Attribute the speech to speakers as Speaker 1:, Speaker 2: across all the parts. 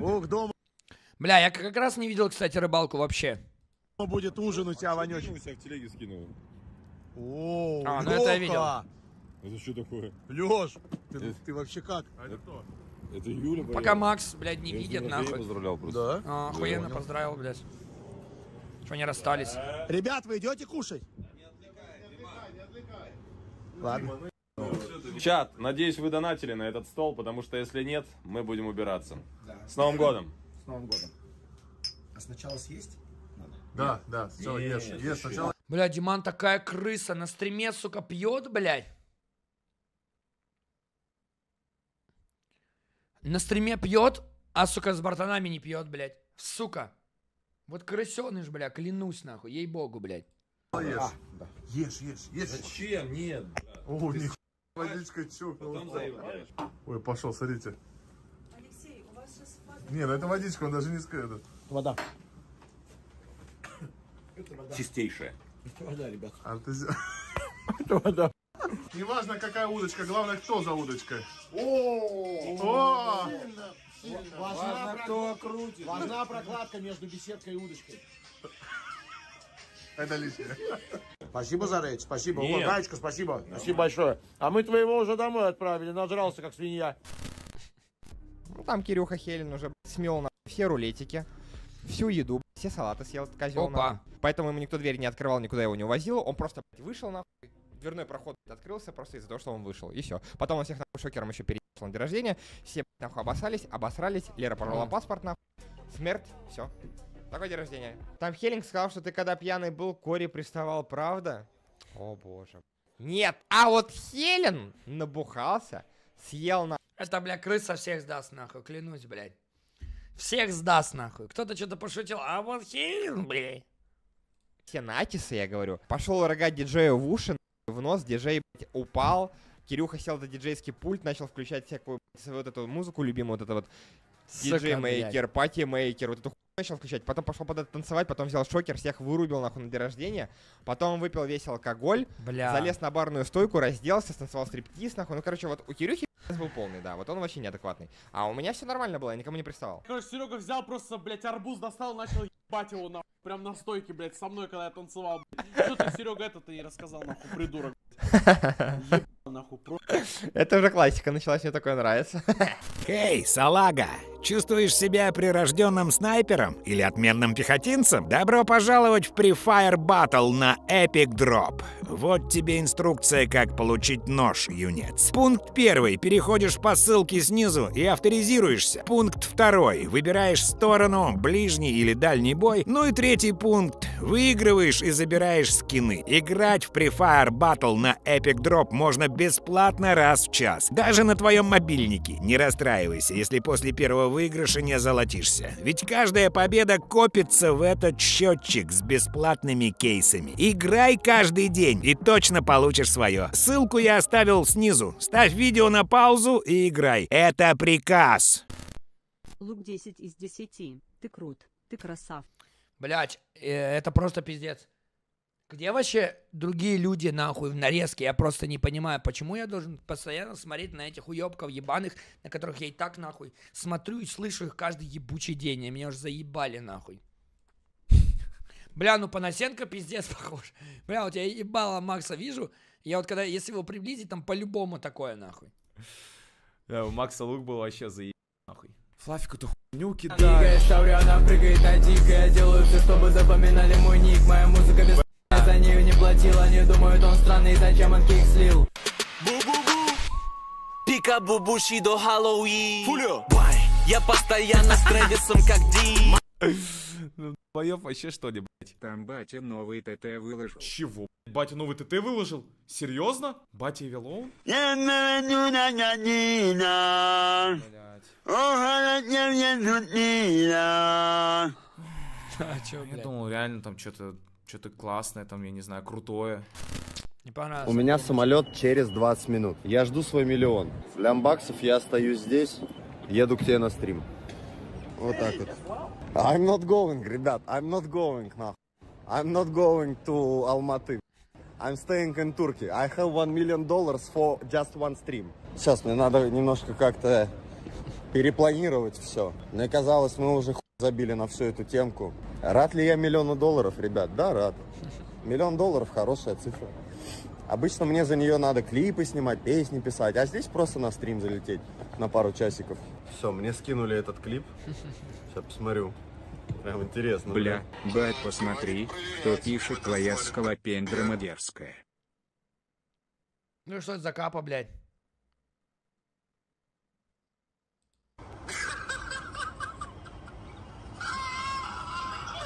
Speaker 1: Ух, дома
Speaker 2: Бля, я как раз не видел, кстати, рыбалку вообще.
Speaker 1: будет ужин у тебя, Ванечек.
Speaker 3: у себя в телеге скинул.
Speaker 1: О,
Speaker 2: А, ну это я видел.
Speaker 3: Это что такое?
Speaker 1: Лёш, ты, ты вообще как?
Speaker 3: Это Юля, блядь.
Speaker 2: Пока Макс, блядь, не
Speaker 3: Я
Speaker 2: видит, нахуй.
Speaker 3: поздравлял просто.
Speaker 1: Да?
Speaker 2: А, охуенно поздравил, блядь. Что они расстались?
Speaker 1: Ребят, вы идете кушать? Ладно.
Speaker 3: Чат, надеюсь, вы донатили на этот стол, потому что если нет, мы будем убираться. С Новым годом!
Speaker 4: С Новым годом. А сначала съесть?
Speaker 5: Да, да, сначала ешь, ешь, сначала
Speaker 2: Бля, Диман такая крыса, на стриме, сука, пьет, блядь. На стриме пьет, а, сука, с братанами не пьет, блядь. Сука. Вот крысеныш, бля, клянусь, нахуй, ей-богу, блядь.
Speaker 5: ешь. Ешь, ешь, ешь.
Speaker 3: Зачем? Нет.
Speaker 5: О, нихуя, водичка чокнула. Ой, пошел, смотрите. Не, ну это водичка, он даже не скажет.
Speaker 1: Вода.
Speaker 3: Чистейшая.
Speaker 5: Артези... Неважно, какая удочка, главное, кто за удочкой. О!
Speaker 1: Важна, кто крутит. Важна прокладка между беседкой и удочкой.
Speaker 5: Это лишнее.
Speaker 1: Спасибо за рейд, спасибо.
Speaker 3: Нет.
Speaker 1: О, Гаечка, спасибо. Спасибо большое. А мы твоего уже домой отправили, нажрался как свинья.
Speaker 6: Ну, там Кирюха Хелен уже смел на все рулетики, всю еду, все салаты съел козел.
Speaker 2: Опа.
Speaker 6: Поэтому ему никто дверь не открывал, никуда его не увозил. Он просто вышел нахуй. Дверной проход открылся просто из-за того, что он вышел. И все. Потом он всех нахуй шокером еще переехал на день рождения. Все блядь, нахуй обосрались, обосрались. Лера порвала паспорт нахуй. Смерть, все. Такой день рождения. Там Хеллинг сказал, что ты когда пьяный был, Кори приставал, правда? О боже. Нет, а вот Хелен набухался, съел на
Speaker 2: Это, бля, крыса всех сдаст, нахуй, клянусь, блядь. Всех сдаст, нахуй. Кто-то что-то пошутил, а вот хилин, блядь.
Speaker 6: все натисы, я говорю. Пошел рогать диджею в уши, в нос, диджей блядь, упал. Кирюха сел за диджейский пульт, начал включать всякую блядь, вот эту музыку любимую, вот это вот диджей мейкер, пати мейкер, вот эту начал включать. Потом пошел под это танцевать, потом взял шокер, всех вырубил нахуй на день рождения. Потом выпил весь алкоголь,
Speaker 2: Бля.
Speaker 6: залез на барную стойку, разделся, станцевал стриптиз, нахуй. Ну, короче, вот у Кирюхи был полный, да, вот он вообще неадекватный. А у меня все нормально было, я никому не приставал.
Speaker 7: Короче, Серега взял просто, блядь, арбуз достал, начал ебать его нахуй. Прям на стойке, блядь, со мной, когда я танцевал, блядь. Что ты, Серега, это-то не рассказал, нахуй, придурок. Ебал, нахуй, про...
Speaker 6: Это уже классика, началась, мне такое нравится.
Speaker 8: Эй, салага! Чувствуешь себя прирожденным снайпером или отменным пехотинцем? Добро пожаловать в Pre-Fire Battle на Epic Drop. Вот тебе инструкция, как получить нож, юнец. Пункт первый. Переходишь по ссылке снизу и авторизируешься. Пункт второй. Выбираешь сторону, ближний или дальний бой. Ну и третий пункт. Выигрываешь и забираешь скины. Играть в Pre-Fire Battle на Epic Drop можно бесплатно раз в час. Даже на твоем мобильнике. Не расстраивайся, если после первого выигрыша не золотишься. Ведь каждая победа копится в этот счетчик с бесплатными кейсами. Играй каждый день и точно получишь свое. Ссылку я оставил снизу. Ставь видео на паузу и играй. Это приказ.
Speaker 9: Лук 10 из 10. Ты крут. Ты красав.
Speaker 2: Блять, это просто пиздец. Где вообще другие люди, нахуй, в нарезке? Я просто не понимаю, почему я должен постоянно смотреть на этих уебков ебаных, на которых я и так, нахуй, смотрю и слышу их каждый ебучий день, и меня уже заебали, нахуй. Бля, ну Панасенко пиздец похож. Бля, вот я ебало Макса вижу, я вот когда, если его приблизить, там по-любому такое, нахуй.
Speaker 10: Да, у Макса лук был вообще заеб... нахуй. Флафик эту хуйню кидает.
Speaker 11: Двигаясь, Тавриана прыгает на дико Я делаю все, чтобы запоминали мой ник Моя музыка без нее не думают, он странный, зачем он кик слил
Speaker 12: Пика бубуши до Хэллоуин Фулио Я постоянно с Трэвисом как Ди
Speaker 10: Ну, боёв вообще что ли, блядь?
Speaker 13: Там батя новый ТТ выложил.
Speaker 10: Чего? блядь? Батя новый ТТ выложил? Серьезно? Батя Эвилоун?
Speaker 2: А чё,
Speaker 10: Я
Speaker 2: блядь?
Speaker 10: думал, реально там что-то что-то классное, там, я не знаю, крутое.
Speaker 2: Не понравилось.
Speaker 14: У меня самолет через 20 минут. Я жду свой миллион. Лямбаксов я остаюсь здесь, еду к тебе на стрим. Вот так вот. I'm not going, ребят, I'm not going, нахуй. I'm not going to Almaty. I'm staying in Turkey. I have one million dollars for just one stream. Сейчас мне надо немножко как-то перепланировать все. Мне казалось, мы уже хуй забили на всю эту темку. Рад ли я миллиону долларов, ребят? Да, рад. Миллион долларов хорошая цифра. Обычно мне за нее надо клипы снимать, песни писать, а здесь просто на стрим залететь на пару часиков. Все, мне скинули этот клип. Сейчас посмотрю. Прям интересно.
Speaker 13: Бля, бать, посмотри, кто пишет твоя скалопендра дерзкая.
Speaker 2: Ну и что это за капа, блядь?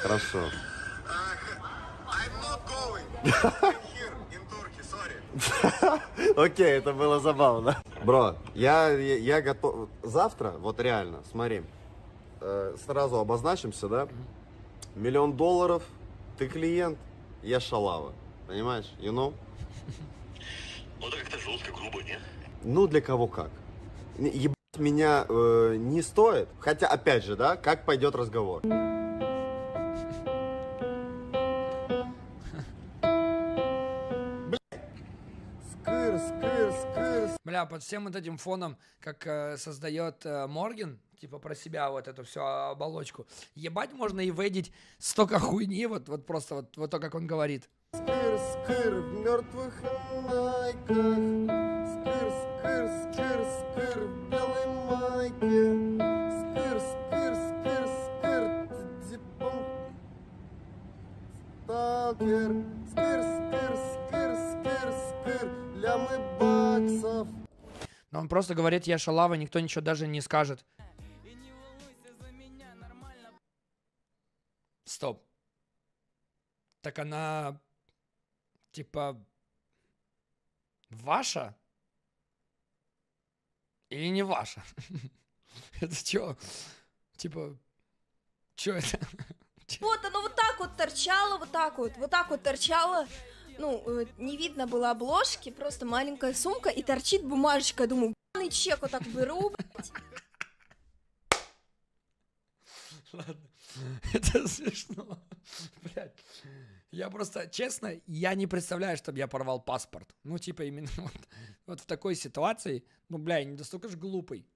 Speaker 14: Хорошо. Окей, это было забавно. Бро, я, я, я готов... Завтра, вот реально, смотри, э, сразу обозначимся, да? Миллион долларов, ты клиент, я шалава. Понимаешь? You know?
Speaker 15: Ну это как-то жестко, грубо, нет?
Speaker 14: Ну, для кого как. Не- Ебать меня э, не стоит. Хотя, опять же, да, как пойдет разговор.
Speaker 2: Бля, под всем вот этим фоном, как э, создает э, Морген, типа про себя вот эту всю оболочку, ебать можно и выдеть столько хуйни, вот, вот просто вот, вот то, как он говорит.
Speaker 14: Скыр, скыр, в мертвых майках. Скыр, скыр, скыр, скыр, в белой майке. Скыр, скыр, скыр, скыр, типом. Сталкер. Скыр, скыр,
Speaker 2: он просто говорит, я шалава, никто ничего даже не скажет. Стоп. Так она, типа, ваша? Или не ваша? Это что? Типа, что это?
Speaker 16: Вот оно вот так вот торчало, вот так вот, вот так вот торчало. Ну, э, не видно было обложки, просто маленькая сумка и торчит бумажечка. Я Думаю, «Ебаный чек вот так беру.
Speaker 2: Ладно. Это смешно. Блядь. Я просто, честно, я не представляю, чтобы я порвал паспорт. Ну, типа, именно вот, вот в такой ситуации, ну, бля, не настолько же глупый.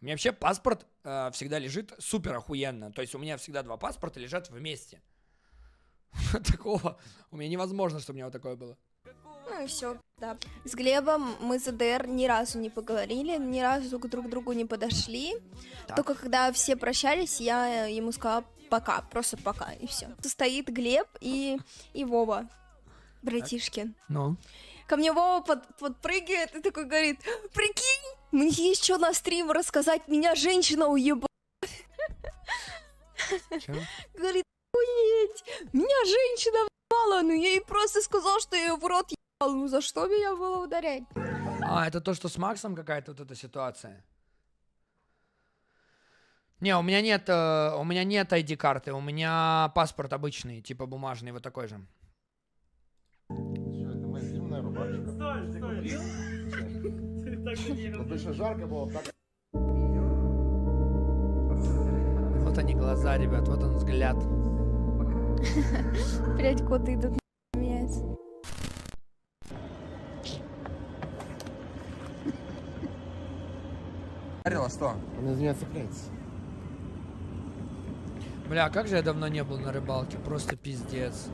Speaker 2: У меня вообще паспорт э, всегда лежит супер охуенно. То есть у меня всегда два паспорта лежат вместе. Такого у меня невозможно, чтобы у меня вот такое было.
Speaker 16: Ну и все, да. С Глебом мы за ДР ни разу не поговорили, ни разу друг к другу не подошли.
Speaker 2: Так.
Speaker 16: Только когда все прощались, я ему сказала пока, просто пока, и все. Стоит Глеб и, и Вова, братишки.
Speaker 2: Ну?
Speaker 16: Ко мне Вова под- подпрыгивает и такой говорит, прикинь, мне есть что на стрим рассказать, меня женщина уебала. Говорит, охуеть, меня женщина въебала, ну я ей просто сказал, что я ее в рот ебал, ну за что меня было ударять?
Speaker 2: А, это то, что с Максом какая-то вот эта ситуация? Не, у меня нет, э, у меня нет ID-карты, у меня паспорт обычный, типа бумажный, вот такой же.
Speaker 1: Вот
Speaker 2: они глаза, ребят, вот он взгляд.
Speaker 16: Блять, коты идут менять.
Speaker 6: Говорила, что?
Speaker 1: Он из меня цепляется.
Speaker 2: Бля, как же я давно не был на рыбалке, просто пиздец.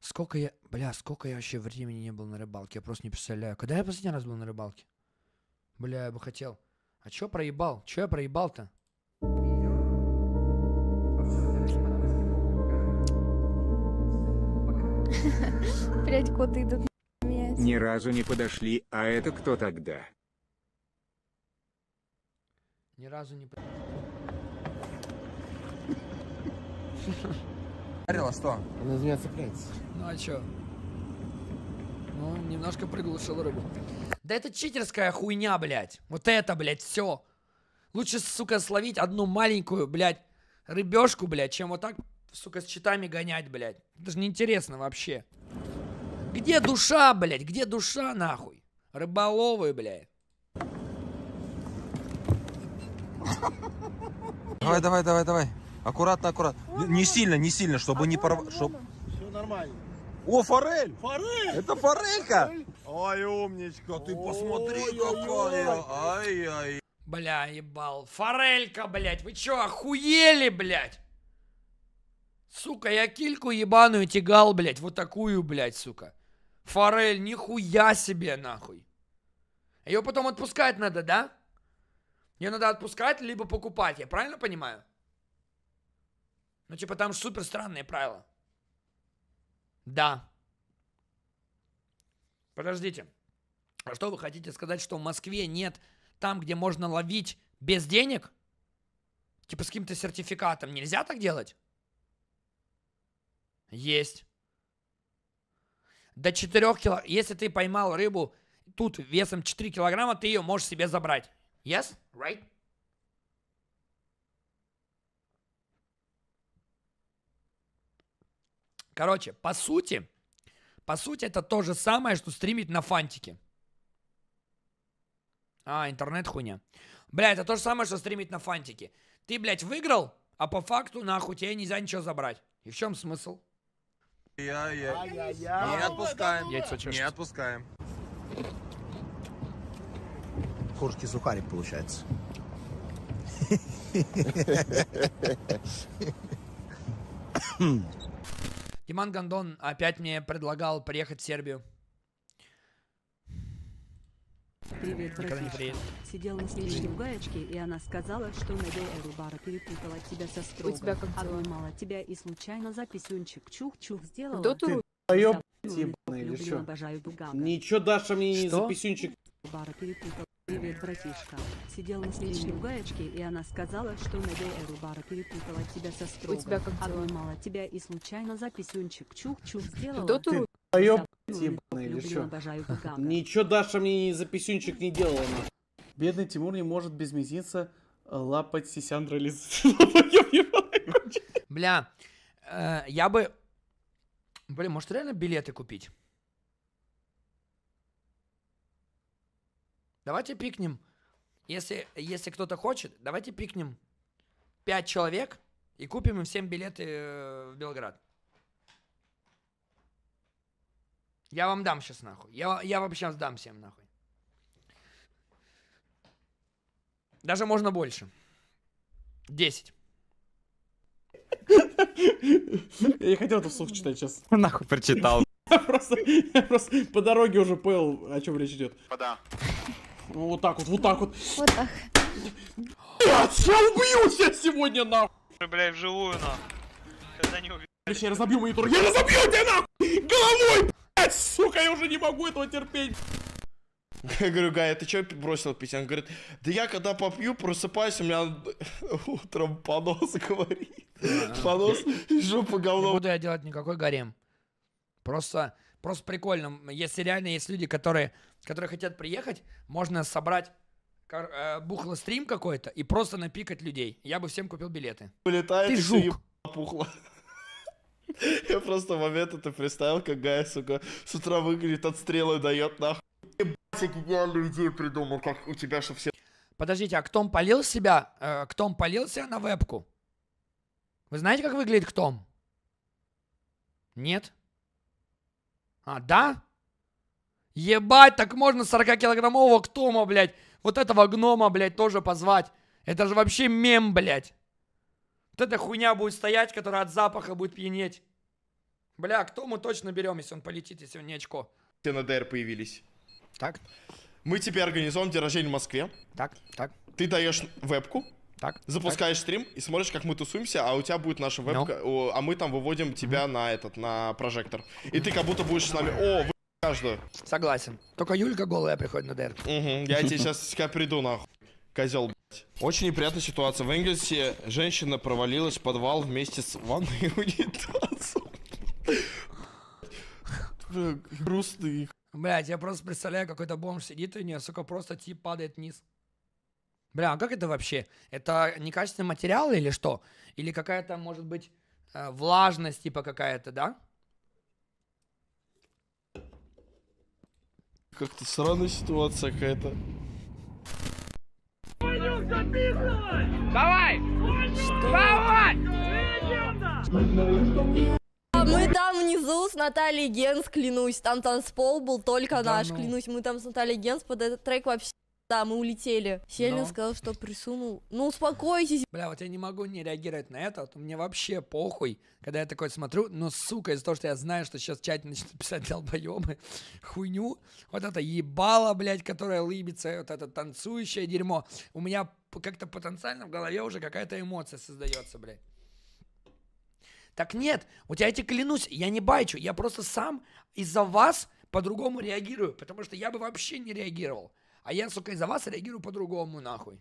Speaker 2: Сколько я, бля, сколько я вообще времени не был на рыбалке, я просто не представляю. Когда я последний раз был на рыбалке? Бля, я бы хотел. А чё проебал? Чё я проебал-то?
Speaker 16: Блять, коты идут менять.
Speaker 13: Ни разу не подошли, а это кто тогда?
Speaker 2: Ни разу не...
Speaker 6: Говорила, что?
Speaker 1: Он из меня цепляется.
Speaker 2: Ну а чё? Ну, немножко приглушил рыбу. Да это читерская хуйня, блядь. Вот это, блядь, все. Лучше, сука, словить одну маленькую, блядь, рыбешку, блядь, чем вот так, сука, с читами гонять, блядь. Это же неинтересно вообще. Где душа, блядь? Где душа, нахуй? Рыболовы, блядь.
Speaker 17: Давай, давай, давай, давай. Аккуратно, аккуратно. Не- сильно, не сильно, чтобы не порвать. Чтоб...
Speaker 1: Все нормально.
Speaker 17: О, форель!
Speaker 1: Форель!
Speaker 17: Это форелька! Ой, умничка, ты посмотри какая! Ай-яй.
Speaker 2: Бля, ебал. Форелька, блядь. Вы чё, охуели, блядь? Сука, я кильку ебаную тягал, блядь. Вот такую, блядь, сука. Форель, нихуя себе, нахуй. Ее потом отпускать надо, да? Ее надо отпускать, либо покупать. Я правильно понимаю? Ну, типа, там супер странные правила. Да. Подождите. А что вы хотите сказать, что в Москве нет там, где можно ловить без денег? Типа с каким-то сертификатом. Нельзя так делать? Есть. До 4 кило... Если ты поймал рыбу тут весом 4 килограмма, ты ее можешь себе забрать. Yes? Right? Короче, по сути, по сути, это то же самое, что стримить на фантике. А, интернет хуйня. Бля, это то же самое, что стримить на фантике. Ты, блядь, выиграл, а по факту, нахуй, тебе нельзя ничего забрать. И в чем смысл?
Speaker 3: Я, я. Не отпускаем.
Speaker 2: Яйцо чешется.
Speaker 3: Не отпускаем.
Speaker 4: Курский сухарик получается.
Speaker 2: Диман Гондон опять мне предлагал приехать в Сербию.
Speaker 9: Привет, братишка.
Speaker 2: приедет.
Speaker 9: Сидел на стене в гаечке, и она сказала, что Надя Эрубара перепутала тебя со строго.
Speaker 18: тебя как дела?
Speaker 9: Обнимала тебя и случайно за писюнчик чух-чух сделала.
Speaker 18: Да ты
Speaker 9: Люблю,
Speaker 7: ебаный, или чё?
Speaker 9: обожаю Бугага.
Speaker 7: Ничего Даша мне не
Speaker 2: Что?
Speaker 7: за писюнчик.
Speaker 9: Бара перепутал. Привет, братишка. Сидел на стене в гаечке, и она сказала, что Надя Эрубара перепутала тебя со строго.
Speaker 18: тебя как дела?
Speaker 9: Обнимала тебя и случайно за писюнчик чух-чух сделала.
Speaker 18: Да ты
Speaker 9: Люблю,
Speaker 7: ебаный, или
Speaker 9: Бугага.
Speaker 7: Ничего Даша мне не за писюнчик не делала. нахуй. Бедный Тимур не может без мизинца э, лапать Сисяндра лица.
Speaker 2: Бля, э, я бы... Блин, может реально билеты купить? Давайте пикнем. Если, если кто-то хочет, давайте пикнем 5 человек и купим им всем билеты э, в Белград. Я вам дам сейчас нахуй. Я, я вообще сейчас дам всем нахуй. Даже можно больше. 10.
Speaker 7: Я не хотел это вслух читать сейчас.
Speaker 19: Нахуй прочитал.
Speaker 7: Я просто, я просто по дороге уже понял, о чем речь идет.
Speaker 20: Вода.
Speaker 7: Ну, вот так вот, вот так вот.
Speaker 21: Вот так.
Speaker 7: Блядь, я убью тебя сегодня, нахуй!
Speaker 22: Бля, вживую, нахуй. Когда не убью.
Speaker 7: Я разобью монитор, я разобью тебя, нахуй! Головой, блядь, сука, я уже не могу этого терпеть.
Speaker 23: Я говорю, Гая, ты чё бросил пить? Он говорит, да я когда попью, просыпаюсь, у меня утром понос говорит. Понос, жопа
Speaker 2: Не
Speaker 23: говно.
Speaker 2: буду я делать никакой гарем. Просто, просто прикольно. Если реально есть люди, которые, которые хотят приехать, можно собрать э, бухло стрим какой-то и просто напикать людей. Я бы всем купил билеты.
Speaker 23: Вылетает
Speaker 2: Ты
Speaker 23: и
Speaker 2: жук.
Speaker 23: пухло. Я просто в момент это представил, как Гая, сука, с утра выглядит, отстрелы дает, нахуй. Ебать, гениальную идею придумал, как у тебя, что все...
Speaker 2: Подождите, а Ктом полил себя? Э, Ктом полил себя на вебку? Вы знаете, как выглядит Ктом? Нет? А, да? Ебать, так можно 40-килограммового Ктома, блядь. Вот этого гнома, блядь, тоже позвать. Это же вообще мем, блядь. Вот эта хуйня будет стоять, которая от запаха будет пьянеть. Бля, кто мы точно берем, если он полетит, если он не очко?
Speaker 23: Все на ДР появились.
Speaker 2: Так.
Speaker 23: Мы тебе организуем день рождения в Москве.
Speaker 2: Так, так.
Speaker 23: Ты даешь вебку.
Speaker 2: Так.
Speaker 23: Запускаешь стрим и смотришь, как мы тусуемся, а у тебя будет наша вебка, о, а мы там выводим тебя на этот, на прожектор. И ты как будто будешь с нами. О, вы каждую.
Speaker 2: Согласен. Только Юлька голая приходит на ДР.
Speaker 23: Угу, я тебе сейчас приду, нахуй. Козел. Очень неприятная ситуация. В Энгельсе женщина провалилась в подвал вместе с ванной и унитазом. Грустный.
Speaker 2: Блять, я просто представляю, какой-то бомж сидит, и у нее, сука, просто тип падает вниз. Бля, а как это вообще? Это некачественный материал или что? Или какая-то, может быть, э, влажность типа какая-то, да?
Speaker 23: Как-то сраная ситуация какая-то.
Speaker 22: Давай! Давай!
Speaker 21: А мы там внизу с Натальей Генс, клянусь, там танцпол был только
Speaker 2: Да
Speaker 21: наш,
Speaker 2: ну.
Speaker 21: клянусь, мы там с Натальей Генс под этот трек вообще Да, мы улетели. Селин
Speaker 2: Но.
Speaker 21: сказал, что присунул. Ну, успокойтесь.
Speaker 2: Бля, вот я не могу не реагировать на это, вот мне вообще похуй, когда я такой смотрю, но, сука, из-за того, что я знаю, что сейчас в чате начнут писать долбоебы, хуйню, вот это ебало, блядь, которое лыбится, вот это танцующее дерьмо, у меня как-то потенциально в голове уже какая-то эмоция создается, блядь. Так нет, вот я тебе клянусь, я не байчу, я просто сам из-за вас по-другому реагирую, потому что я бы вообще не реагировал. А я, сука, из-за вас реагирую по-другому, нахуй.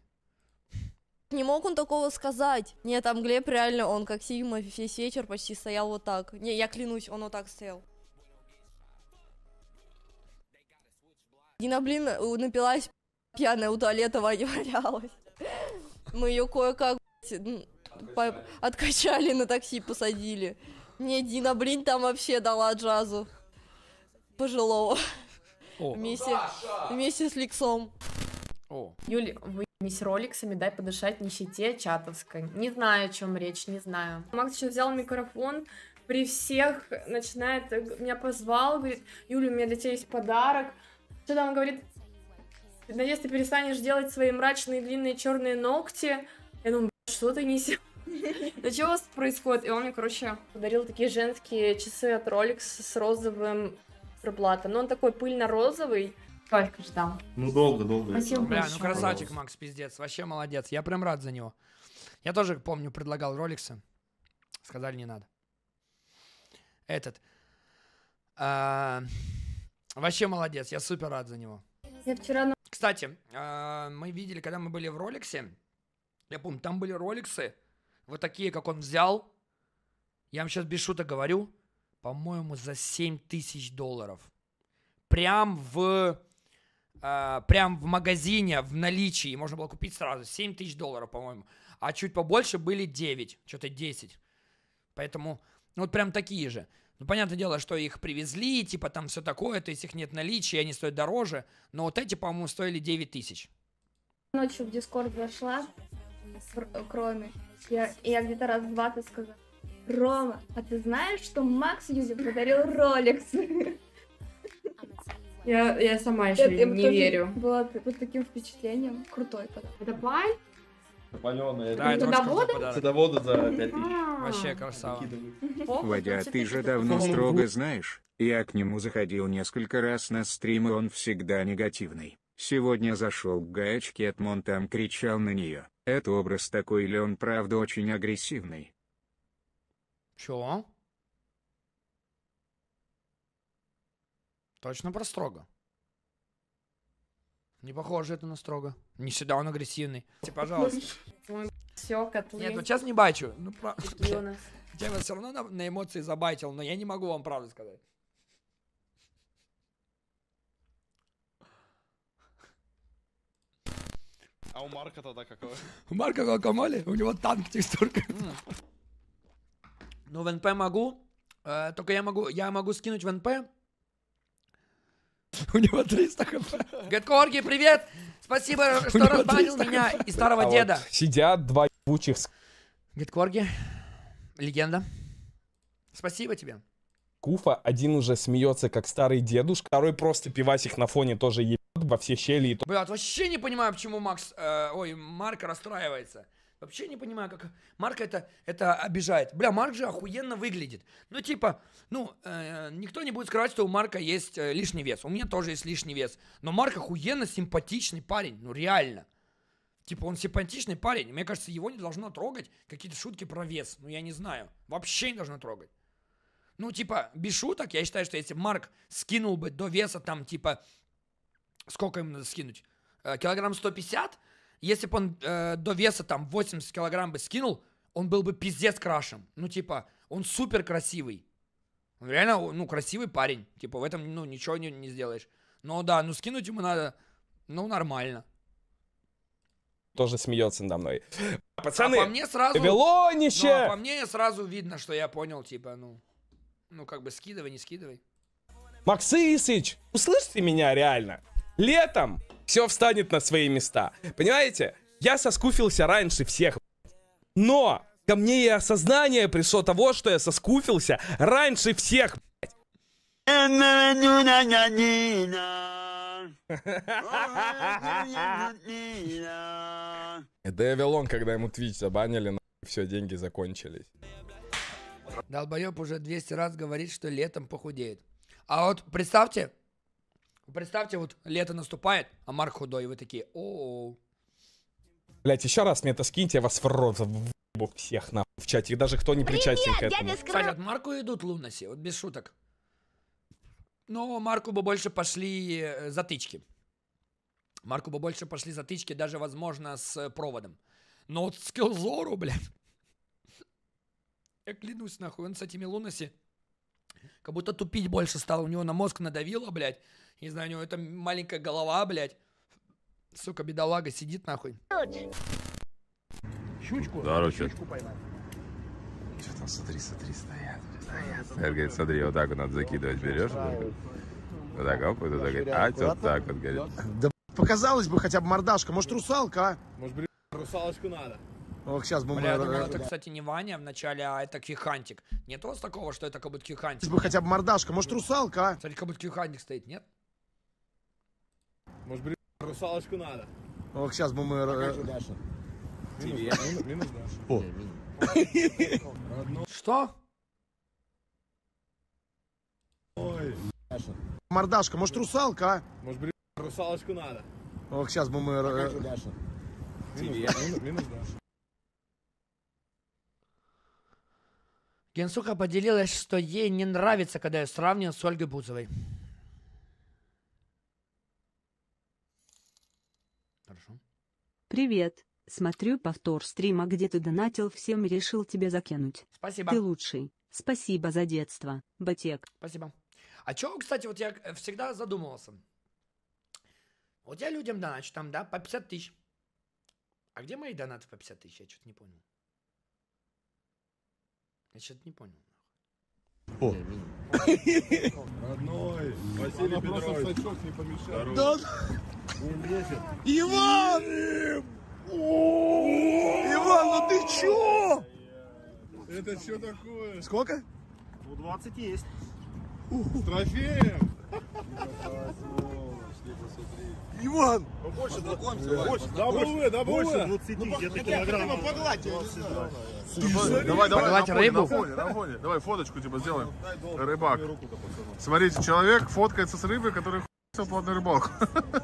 Speaker 21: Не мог он такого сказать. Нет, там Глеб реально, он как Сигма весь вечер почти стоял вот так. Не, я клянусь, он вот так стоял. Дина, блин, напилась пьяная у туалета Ваня валялась. Мы ее кое-как откачали на такси, посадили. Не, Дина, блин, там вообще дала джазу. Пожилого.
Speaker 2: О.
Speaker 21: Вместе, вместе с Ликсом.
Speaker 2: О.
Speaker 24: Юль, вы не с роликсами, дай подышать нищете чатовской. Не знаю, о чем речь, не знаю. Макс еще взял микрофон, при всех начинает, э, меня позвал, говорит, Юля, у меня для тебя есть подарок. Что там он говорит, надеюсь, ты перестанешь делать свои мрачные длинные черные ногти. Я думаю, «Блядь, что ты несешь? Да что у вас происходит? И он мне, короче, подарил такие женские часы от Rolex с розовым циферблатом. Но он такой пыльно-розовый. Только ждал.
Speaker 5: Ну долго, долго.
Speaker 24: Спасибо
Speaker 2: Бля, ну красавчик Макс, пиздец, вообще молодец. Я прям рад за него. Я тоже, помню, предлагал роликсы. Сказали, не надо. Этот. а, вообще молодец, я супер рад за него.
Speaker 24: Я вчера на
Speaker 2: Кстати, а, мы видели, когда мы были в роликсе, я помню, там были роликсы, вот такие, как он взял. Я вам сейчас без шуток говорю, по-моему, за 7 тысяч долларов. Прям в... а, прям в магазине, в наличии, можно было купить сразу. 7 тысяч долларов, по-моему. А чуть побольше были 9, что-то 10. Поэтому, ну вот прям такие же. Ну, понятное дело, что их привезли, типа там все такое, то есть их нет в наличии, они стоят дороже. Но вот эти, по-моему, стоили 9 тысяч.
Speaker 24: ночью в Дискорд зашла, кроме, я, я где-то раз два ты сказала, Рома, а ты знаешь, что Макс Юзе подарил Ролекс? Я, я сама еще
Speaker 22: Я- я
Speaker 24: не
Speaker 22: тоже
Speaker 24: верю.
Speaker 22: Была под таким впечатлением. Крутой подарок.
Speaker 24: Это паль?
Speaker 5: Паленая.
Speaker 2: Да, это подарок.
Speaker 5: Садоводы за 5 тысяч.
Speaker 2: Вообще красава.
Speaker 13: Вадя, ты же давно строго знаешь. Я к нему заходил несколько раз на стрим, и он всегда негативный. Сегодня зашел к гаечке Эдмон там кричал на нее. Это образ такой или он правда очень агрессивный?
Speaker 2: Чё? Точно про строго. Не похоже это на строго. Не всегда он агрессивный. Типа, Пожалуйста.
Speaker 24: Все, котлы.
Speaker 2: Нет, вот сейчас не бачу. Ну, про... Я вас все равно на, на эмоции забайтил, но я не могу вам правду сказать.
Speaker 1: А у Марка тогда какой?
Speaker 2: У Марка Гуакамоле, у него танк текстурка. Ну, в НП могу. э, только я могу, я могу скинуть в НП. У него 300 хп. Гэткорги, привет! Спасибо, что разбанил
Speaker 10: 300
Speaker 2: меня и старого
Speaker 10: А вот
Speaker 2: деда.
Speaker 10: сидят два ебучих
Speaker 2: Гэткорги, легенда. Спасибо тебе.
Speaker 10: куфа, один уже смеется как старый дедушка, второй просто пивасик на фоне тоже ебет во все щели и.
Speaker 2: Блядь, вообще не понимаю, почему Макс, э, ой, Марк расстраивается. Вообще не понимаю, как Марка это, это обижает. Бля, Марк же охуенно выглядит. Ну, типа, ну, э, никто не будет скрывать, что у Марка есть э, лишний вес. У меня тоже есть лишний вес. Но Марк охуенно симпатичный парень, ну, реально. Типа, он симпатичный парень. Мне кажется, его не должно трогать какие-то шутки про вес. Ну, я не знаю. Вообще не должно трогать. Ну, типа, без шуток, я считаю, что если Марк скинул бы до веса, там, типа, сколько ему надо скинуть? Э, Килограмм 150? Если бы он э, до веса, там, 80 килограмм бы скинул, он был бы пиздец крашем. Ну, типа, он супер красивый. Он реально, ну, красивый парень. Типа, в этом, ну, ничего не, не сделаешь. Но да, ну, скинуть ему надо, ну, нормально.
Speaker 10: тоже смеется надо мной. Пацаны,
Speaker 2: а по мне сразу...
Speaker 10: Вавилонище!
Speaker 2: Ну, а по мне сразу видно, что я понял, типа, ну... Ну, как бы скидывай, не скидывай.
Speaker 10: Максысыч, услышьте меня реально. Летом все встанет на свои места. Понимаете? Я соскуфился раньше всех. Но ко мне и осознание пришло того, что я соскуфился раньше всех. Это Эвелон, когда ему Twitch забанили, все, деньги закончились.
Speaker 2: Долбоеб уже 200 раз говорит, что летом похудеет. А вот представьте, представьте, вот лето наступает, а Марк худой, и вы такие, о
Speaker 10: Блять, еще раз мне это скиньте, я вас в рот в всех нахуй в чате, даже кто не причастен к этому.
Speaker 2: Кстати, от Марку идут лунаси, вот без шуток. Но Марку бы больше пошли э, затычки. Марку бы больше пошли затычки, даже, возможно, с э, проводом. Но вот скиллзору, блядь. Я клянусь, нахуй, он с этими лунаси как будто тупить больше стал. У него на мозг надавило, блядь. Не знаю, у него это маленькая голова, блядь. Сука, бедолага сидит, нахуй.
Speaker 25: Щучку?
Speaker 19: Здорово, чё?
Speaker 25: Щучку поймать.
Speaker 19: Что там, смотри, смотри, стоят. стоят. Говорит, говорит, смотри, вот так вот надо закидывать, берешь. Вот так, оп, тут так, а, вот так вот, говорит.
Speaker 4: Да показалось бы хотя бы мордашка, может русалка, а?
Speaker 25: Может, русалочку надо.
Speaker 4: Ох, сейчас бы мы...
Speaker 2: Бля, я думал, это, кстати, не Ваня в начале, а это Кьюхантик. Нет у вас такого, что это как будто Кьюхантик?
Speaker 4: бы хотя бы мордашка, может русалка, а?
Speaker 2: Смотри, как будто Кьюхантик стоит, нет?
Speaker 25: Может, блин, русалочку надо.
Speaker 4: Ох, сейчас бы мы... э,
Speaker 25: Даша?
Speaker 4: Тебе.
Speaker 25: Минус, минус Даша.
Speaker 4: О.
Speaker 2: Что?
Speaker 25: Ой. Даша.
Speaker 4: Мордашка, может русалка, а?
Speaker 25: Может, блин, русалочку надо.
Speaker 4: Ох, сейчас бы мы... э,
Speaker 25: Даша?
Speaker 4: Тебе.
Speaker 25: Минус, минус, минус Даша.
Speaker 2: Генсуха поделилась, что ей не нравится, когда я сравниваю с Ольгой Бузовой. Хорошо.
Speaker 9: Привет. Смотрю повтор стрима, где ты донатил всем и решил тебе закинуть.
Speaker 2: Спасибо.
Speaker 9: Ты лучший. Спасибо за детство, Батек.
Speaker 2: Спасибо. А чё, кстати, вот я э, всегда задумывался. Вот я людям доначу там, да, по 50 тысяч. А где мои донаты по 50 тысяч? Я что-то не понял. Я что-то не понял.
Speaker 4: О.
Speaker 25: Родной, Василий Петрович. сачок не помешает.
Speaker 4: Да. Иван! Иван, ну ты чё?
Speaker 25: Это что такое?
Speaker 4: Сколько?
Speaker 25: Ну, 20 есть. С трофеем.
Speaker 4: Иван!
Speaker 25: Больше знакомься, больше. Дабл дабл
Speaker 5: Больше 20
Speaker 25: Ну,
Speaker 5: где-то
Speaker 25: хотя бы
Speaker 5: килограмм.
Speaker 25: погладь, я не знаю.
Speaker 5: Давай, давай, давай,
Speaker 2: Погладь
Speaker 5: на фоне,
Speaker 2: рыбу?
Speaker 5: на фоне, на фоне. Давай фоточку типа сделаем. Рыбак. Смотрите, человек фоткается с рыбой, который хуй плотную рыбалку.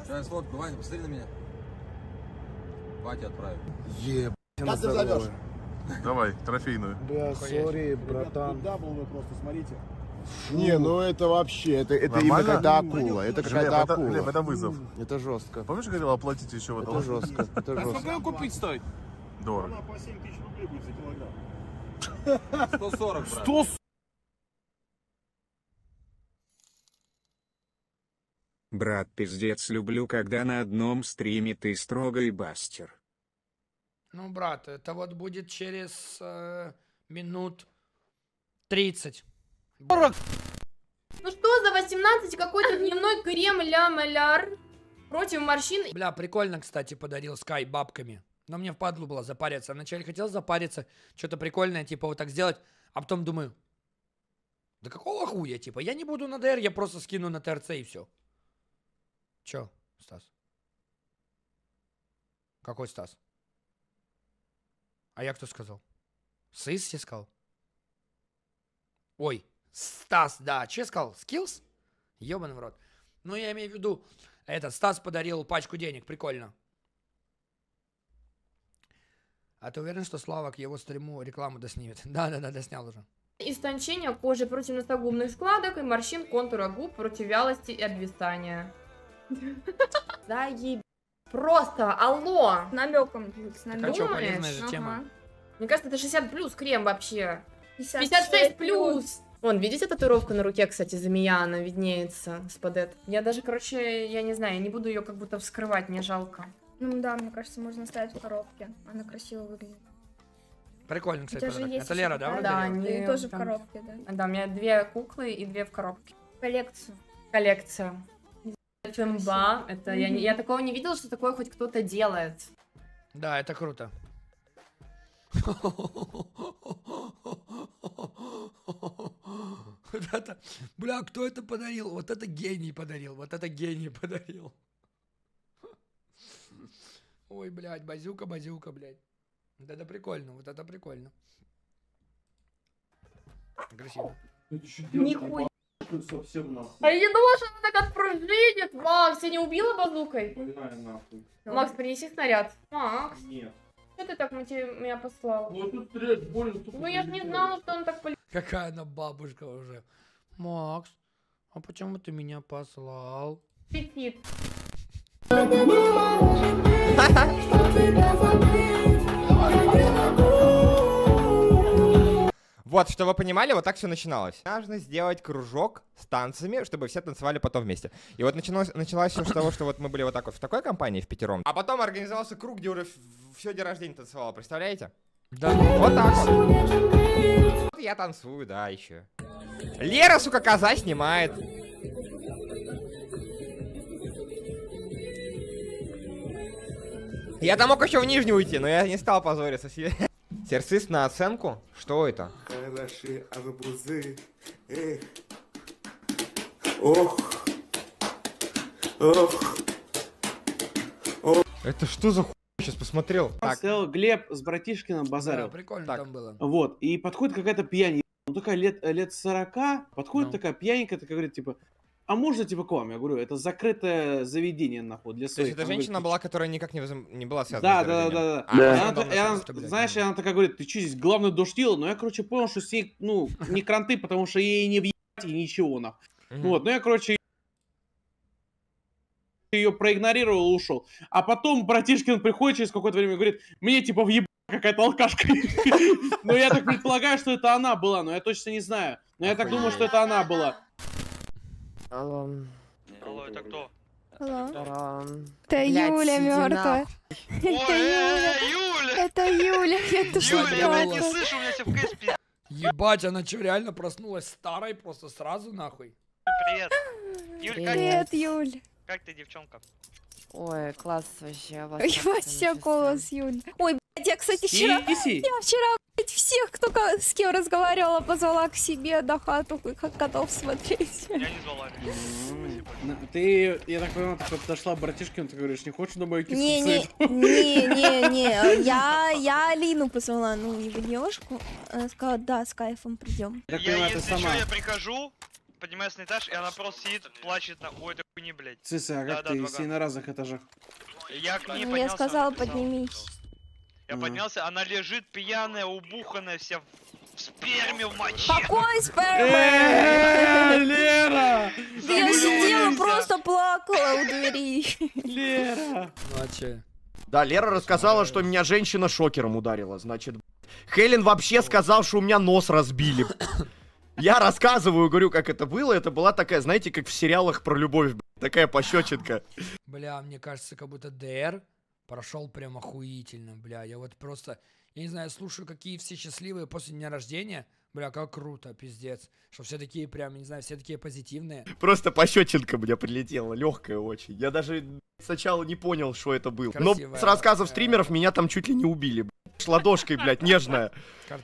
Speaker 17: Сейчас фотку, Ваня, посмотри на меня. Батя отправил.
Speaker 4: Еб.
Speaker 25: Как ты зовешь?
Speaker 5: Давай, трофейную.
Speaker 4: Бля, сори, братан.
Speaker 25: Дабл вы просто смотрите.
Speaker 14: Не, ну это вообще, это, это
Speaker 5: Нормально?
Speaker 14: именно когда акула, это какая-то
Speaker 5: это-
Speaker 14: акула.
Speaker 5: Глеб, это вызов.
Speaker 14: Это жестко.
Speaker 5: Помнишь, говорил, оплатите еще в этом?
Speaker 14: Это жестко, это
Speaker 25: А
Speaker 14: жестко.
Speaker 25: сколько купить стоит?
Speaker 5: Дорого.
Speaker 25: Она по 7 тысяч рублей будет за килограмм.
Speaker 17: 140, брат.
Speaker 25: 100
Speaker 13: Брат, пиздец, люблю, когда на одном стриме ты строго и бастер.
Speaker 2: Ну, брат, это вот будет через э, минут 30.
Speaker 24: Ну что за 18 какой-то дневной крем ля маляр против морщин?
Speaker 2: Бля, прикольно, кстати, подарил Скай бабками. Но мне впадлу было запариться. Вначале хотел запариться, что-то прикольное, типа вот так сделать, а потом думаю, да какого хуя, типа, я не буду на ДР, я просто скину на ТРЦ и все. Чё, Стас? Какой Стас? А я кто сказал? Сыс сказал? Ой, Стас, да, че сказал? Скиллс? Ёбаный в рот. Ну, я имею в виду, этот Стас подарил пачку денег, прикольно. А ты уверен, что Слава к его стриму рекламу доснимет? Да-да-да, доснял уже.
Speaker 24: Истончение кожи против носогубных складок и морщин контура губ против вялости и обвисания. Да еб... Просто, алло!
Speaker 22: Намеком, с
Speaker 2: Так а
Speaker 22: намеком.
Speaker 2: чё, полезная же тема.
Speaker 24: Ага. Мне кажется, это 60 плюс крем вообще.
Speaker 22: 56
Speaker 24: 56 плюс! Вон, видите татуировку на руке, кстати, Замия, она виднеется с-под этого. Я даже, короче, я не знаю, я не буду ее как будто вскрывать, мне жалко.
Speaker 22: Ну да, мне кажется, можно ставить в коробке. Она красиво выглядит.
Speaker 2: Прикольно, кстати,
Speaker 22: тебя же
Speaker 2: подарок.
Speaker 22: есть
Speaker 2: Это Лера, да?
Speaker 24: Да, они
Speaker 22: И тоже в
Speaker 24: там-
Speaker 22: коробке, да.
Speaker 24: Да, у меня две куклы и две в коробке.
Speaker 22: Коллекцию.
Speaker 24: Коллекция. Чемба. Это я, не- я такого не видела, что такое хоть кто-то делает.
Speaker 2: Да, это круто. Это, бля, кто это подарил? Вот это гений подарил, вот это гений подарил. Ой, блядь, базюка, базюка, блядь. Вот это прикольно, вот это прикольно. Красиво.
Speaker 24: Нихуя.
Speaker 1: Совсем нахуй.
Speaker 24: А я не думала, что она так отпружинит. Макс, я не убила базукой?
Speaker 1: Больная нахуй.
Speaker 24: Макс, принеси снаряд. Макс,
Speaker 1: Нет.
Speaker 24: что ты так меня послал?
Speaker 1: Ну тут стрелять больно,
Speaker 24: Ну я же не знала, что он так полетит.
Speaker 2: Какая она бабушка уже. Макс, а почему ты меня послал?
Speaker 6: Вот, чтобы вы понимали, вот так все начиналось. Нужно сделать кружок с танцами, чтобы все танцевали потом вместе. И вот началось, началось все с того, что вот мы были вот так вот в такой компании в пятером, а потом организовался круг, где уже все день рождения танцевало, представляете?
Speaker 2: Да.
Speaker 6: Вот так вот. Вот Я танцую, да, еще. Лера, сука, коза снимает. Я там мог еще в нижнюю уйти, но я не стал позориться. Серсис на оценку? Что это?
Speaker 4: Хорошие арбузы. Эх. Ох. Ох.
Speaker 6: Это что за хуй? Сейчас посмотрел. Так,
Speaker 7: Стоял Глеб с братишкиным базарил.
Speaker 2: Да, прикольно там было.
Speaker 7: Вот, и подходит какая-то пьянь, ну такая лет, лет 40, подходит
Speaker 2: Ну.
Speaker 7: такая пьяненькая, такая говорит, типа, а можно типа к вам? Я говорю, это закрытое заведение, нахуй, для
Speaker 6: то
Speaker 7: своих.
Speaker 6: есть эта
Speaker 7: Она говорит,
Speaker 6: женщина
Speaker 7: «Ты
Speaker 6: была, которая никак не, возм- не была связана
Speaker 7: Да,
Speaker 6: с
Speaker 7: да, да, да, да.
Speaker 6: А, потом
Speaker 7: она
Speaker 6: она
Speaker 7: она-
Speaker 6: блядь,
Speaker 7: знаешь, она такая говорит, ты что здесь главный душнил? Но я, короче, понял, что с ней, ну, не кранты, потому что ей не въебать и ничего, нахуй. Вот, ну я, короче, ее проигнорировал и ушел. А потом братишкин приходит через какое-то время и говорит, мне типа въебать какая-то алкашка. Ну я так предполагаю, что это она была, но я точно не знаю. Но я так думаю, что это она была.
Speaker 26: Алло.
Speaker 22: Алло, это кто?
Speaker 16: Алло.
Speaker 26: Это
Speaker 16: Юля мертвая. Это Юля.
Speaker 22: Юля!
Speaker 16: Это Юля,
Speaker 22: Юля, я, не слышу, у меня все в пиздец.
Speaker 2: Ебать, она что, реально проснулась старой просто сразу нахуй?
Speaker 22: Привет. Юль,
Speaker 16: Привет? Юль.
Speaker 22: Как ты, девчонка?
Speaker 26: Ой, класс вообще. ничего
Speaker 16: голос Юль. Ой, блядь, я, кстати, вчера... Я вчера, блядь, всех, кто с кем разговаривала, позвала к себе на хату, как котов смотреть.
Speaker 22: Я не звала.
Speaker 7: Ну, Ты, я так понимаю, ты подошла к братишкину, ты говоришь, не хочешь на мою киску
Speaker 16: Не, не,
Speaker 7: посадить?»
Speaker 16: не, не, не, я, я Алину позвала, ну, его девушку. Она сказала, да, с кайфом придем.
Speaker 7: Я
Speaker 22: если что, я прихожу, поднимаюсь на этаж, и она просто сидит, плачет на... Ой, это хуйни, блядь.
Speaker 7: Цыса, а как
Speaker 22: Да-да,
Speaker 7: ты
Speaker 22: два
Speaker 7: си на разных этажах?
Speaker 22: Я к ней
Speaker 16: Ну,
Speaker 22: поднялся,
Speaker 16: я
Speaker 22: написала.
Speaker 16: поднимись.
Speaker 22: Я поднялся, она лежит пьяная, убуханная, вся в сперме, в моче.
Speaker 16: Какой
Speaker 7: Э,
Speaker 16: спермы?
Speaker 7: Лера!
Speaker 16: Да я сидела, просто плакала у двери.
Speaker 7: Лера!
Speaker 2: Ну а че?
Speaker 1: Да, Лера рассказала, что меня женщина шокером ударила, значит. Хелен вообще сказал, что у меня нос разбили. Я рассказываю, говорю, как это было. Это была такая, знаете, как в сериалах про любовь, такая пощечинка.
Speaker 2: Бля, мне кажется, как будто ДР прошел прям охуительно, бля. Я вот просто, я не знаю, слушаю, какие все счастливые после дня рождения. Бля, как круто, пиздец. Что все такие прям, не знаю, все такие позитивные.
Speaker 1: Просто пощечинка мне прилетела, легкая очень. Я даже сначала не понял, что это было. Но с рассказов стримеров меня там чуть ли не убили, б***ь. С ладошкой, блядь, нежная.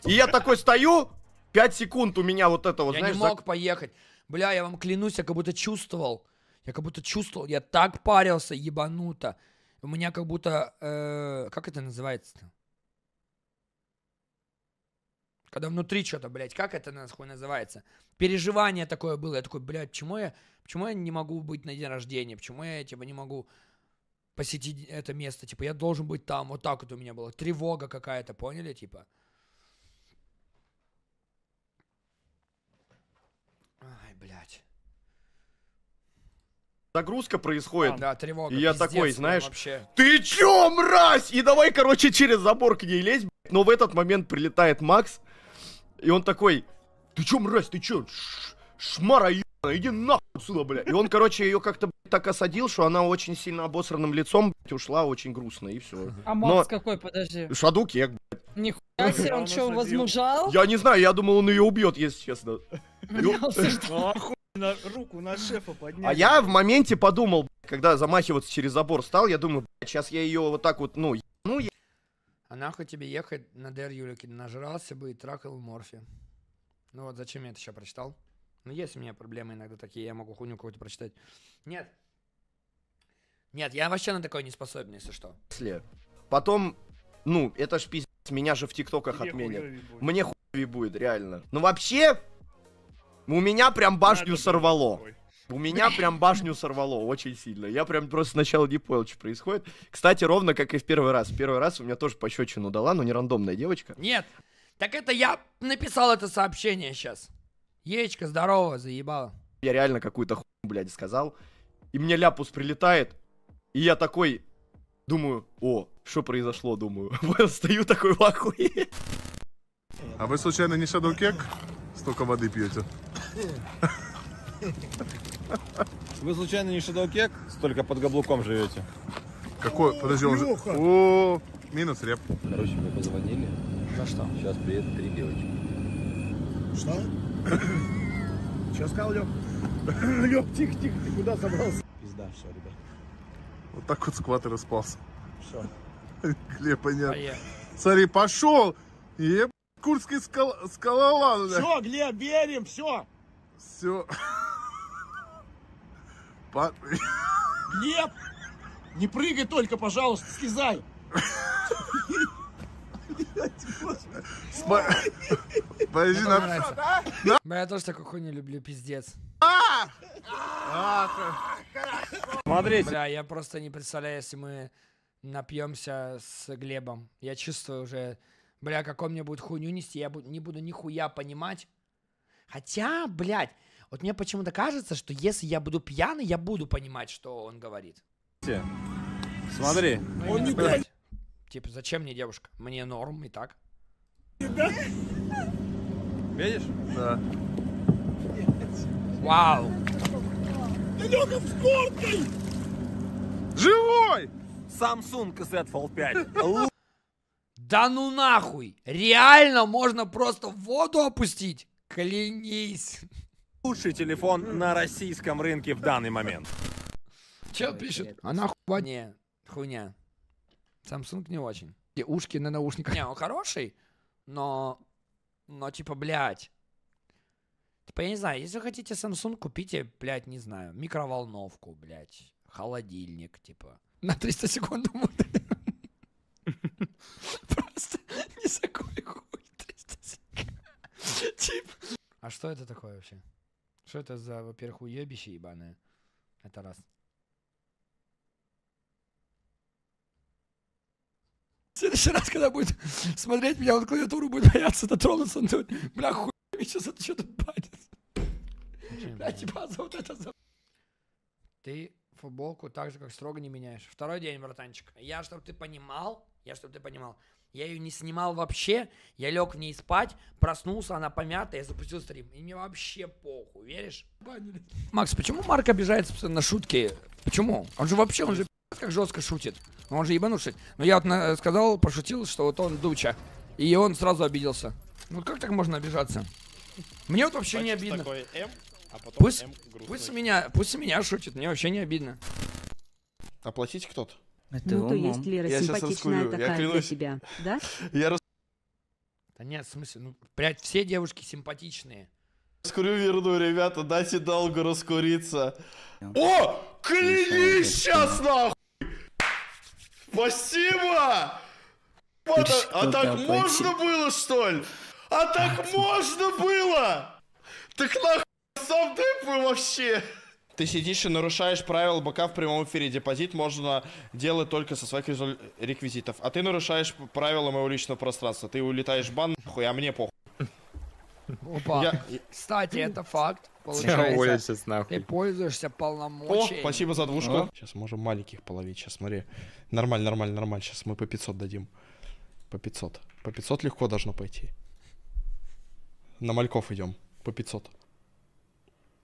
Speaker 1: И я такой стою, 5 секунд у меня вот это вот,
Speaker 2: я
Speaker 1: знаешь,
Speaker 2: не
Speaker 1: зак-
Speaker 2: мог поехать. Бля, я вам клянусь, я как будто чувствовал. Я как будто чувствовал, я так парился, ебануто. У меня как будто, э, как это называется-то? Когда внутри что-то, блядь, как это нахуй называется? Переживание такое было. Я такой, блядь, почему я, почему я не могу быть на день рождения? Почему я, типа, не могу посетить это место? Типа, я должен быть там. Вот так вот у меня было. Тревога какая-то, поняли, типа? Блядь.
Speaker 1: загрузка происходит.
Speaker 2: Да, тревога.
Speaker 1: И я
Speaker 2: пиздец,
Speaker 1: такой, знаешь,
Speaker 2: вообще.
Speaker 1: ты чё, мразь? И давай, короче, через забор к ней лезть, блядь. Но в этот момент прилетает Макс, и он такой, ты чё, мразь, ты чё, Ш- шмара ебаная, иди нахуй отсюда, блядь. И он, короче, ее как-то так осадил, что она очень сильно обосранным лицом блядь, ушла, очень грустно, и все.
Speaker 27: А Макс какой, подожди?
Speaker 1: Шадук, я, блядь.
Speaker 27: Нихуя себе, он что, возмужал?
Speaker 1: Я не знаю, я думал, он ее убьет, если честно.
Speaker 25: На руку на шефа поднять.
Speaker 1: А я в моменте подумал, когда замахиваться через забор стал, я думаю, блядь, сейчас я ее вот так вот, ну, ну,
Speaker 2: А нахуй тебе ехать на ДР Юлики? Нажрался бы и трахал в морфе. Ну вот зачем я это еще прочитал? Ну, есть у меня проблемы иногда такие, я могу хуйню какую-то прочитать. Нет. Нет, я вообще на такое не способен, если что.
Speaker 1: Если. Потом, ну, это ж пиздец, меня же в тиктоках
Speaker 2: Тебе
Speaker 1: отменят. Мне хуй будет, реально. Ну вообще, у меня прям башню сорвало. У меня прям башню сорвало очень сильно. Я прям просто сначала не понял, что происходит. Кстати, ровно как и в первый раз. В первый раз у меня тоже пощечину дала, но не рандомная девочка.
Speaker 2: Нет, так это я написал это сообщение сейчас. Ечка, здорово, заебала.
Speaker 1: Я реально какую-то хуйню, блядь, сказал. И мне ляпус прилетает. И я такой, думаю, о, что произошло, думаю. Стою такой в ахуе.
Speaker 5: А вы случайно не Shadow Cake? Столько воды пьете.
Speaker 17: Вы случайно не Шадоукек? Столько под каблуком живете.
Speaker 5: Какой? Подожди, он же... О, минус реп.
Speaker 17: Короче, мне позвонили.
Speaker 2: За что?
Speaker 17: Сейчас приедут три девочки.
Speaker 25: Что? Че сказал, Лёг? Лёг, тихо, тихо, ты куда собрался? Пизда, все, ребят.
Speaker 5: Вот так вот скват и распался.
Speaker 25: Что?
Speaker 5: Глеб, понятно.
Speaker 25: Поехали.
Speaker 5: Смотри, пошел! Еб... Курский скал... скалолаз.
Speaker 25: Все, Глеб, верим, все.
Speaker 5: Все. По...
Speaker 25: Глеб, не прыгай только, пожалуйста, слезай.
Speaker 5: Подожди,
Speaker 2: Мне
Speaker 5: на...
Speaker 2: тоже Я такую хуйню люблю, пиздец.
Speaker 17: Смотрите.
Speaker 2: Бля, я просто не представляю, если мы напьемся с Глебом. Я чувствую уже, бля, как он мне будет хуйню нести, я не буду нихуя понимать. Хотя, блядь, вот мне почему-то кажется, что если я буду пьяный, я буду понимать, что он говорит.
Speaker 17: Смотри.
Speaker 2: Он не блядь. Типа, зачем мне девушка? Мне норм и так.
Speaker 17: Видишь?
Speaker 5: Да.
Speaker 2: Вау.
Speaker 25: Лёга с горкой!
Speaker 5: Живой!
Speaker 17: Samsung Z Fold 5.
Speaker 2: Да ну нахуй! Реально можно просто в воду опустить? Клянись.
Speaker 17: Лучший телефон на российском рынке в данный момент.
Speaker 2: Че он пишет? Она хуйня. Не, хуйня. Samsung не очень. И ушки на наушниках. Не, он хороший, но... Но типа, блядь. Типа, я не знаю, если вы хотите Samsung, купите, блядь, не знаю, микроволновку, блядь, холодильник, типа. На 300 секунд будет. Просто не за какой хуй 300 секунд. Типа. А что это такое вообще? Что это за, во-первых, уебище ебаное? Это раз. Следующий раз, когда будет смотреть меня, он клавиатуру будет бояться дотронуться, он думает, бля, хуй, сейчас это что тут банит? Бля, типа, за вот это за... Ты футболку так же, как строго не меняешь. Второй день, братанчик. Я, чтобы ты понимал, я, чтобы ты понимал, я ее не снимал вообще, я лег в ней спать, проснулся, она помятая, я запустил стрим, и мне вообще похуй, веришь? Банили. Макс, почему Марк обижается на шутки? Почему? Он же вообще, он же как жестко шутит. Он же ебанувший. Но я вот на- сказал, пошутил, что вот он дуча. И он сразу обиделся. Ну как так можно обижаться? Мне вот вообще не
Speaker 28: Значит,
Speaker 2: обидно.
Speaker 28: такой М, а потом
Speaker 2: Пусть,
Speaker 28: М грустный.
Speaker 2: пусть меня, пусть меня шутит, мне вообще не обидно.
Speaker 23: Оплатить кто-то?
Speaker 9: Ну то есть Лера
Speaker 23: Я
Speaker 9: симпатичная
Speaker 23: раскурю, я
Speaker 9: такая для
Speaker 23: клянусь.
Speaker 9: тебя, да?
Speaker 23: Я рас-
Speaker 2: Да нет, в смысле, ну, блядь, все девушки симпатичные.
Speaker 23: раскурю верну, ребята, дайте долго раскуриться. О, клянись сейчас нахуй! Спасибо! Вот, а, а так можно было, что ли? А так можно было? Так нахуй сам тэпаю вообще. Ты сидишь и нарушаешь правила БК в прямом эфире. Депозит можно делать только со своих резу- реквизитов. А ты нарушаешь правила моего личного пространства. Ты улетаешь в бан, нахуй, а мне похуй.
Speaker 2: Опа.
Speaker 23: Я-
Speaker 2: Кстати, это факт. Получается,
Speaker 23: нахуй.
Speaker 2: ты пользуешься
Speaker 23: О,
Speaker 2: полномочиями.
Speaker 23: спасибо за двушку. Сейчас можем маленьких половить. Сейчас смотри. Нормально, нормально, нормально. Сейчас мы по 500 дадим. По 500. По 500 легко должно пойти. На мальков идем. По 500.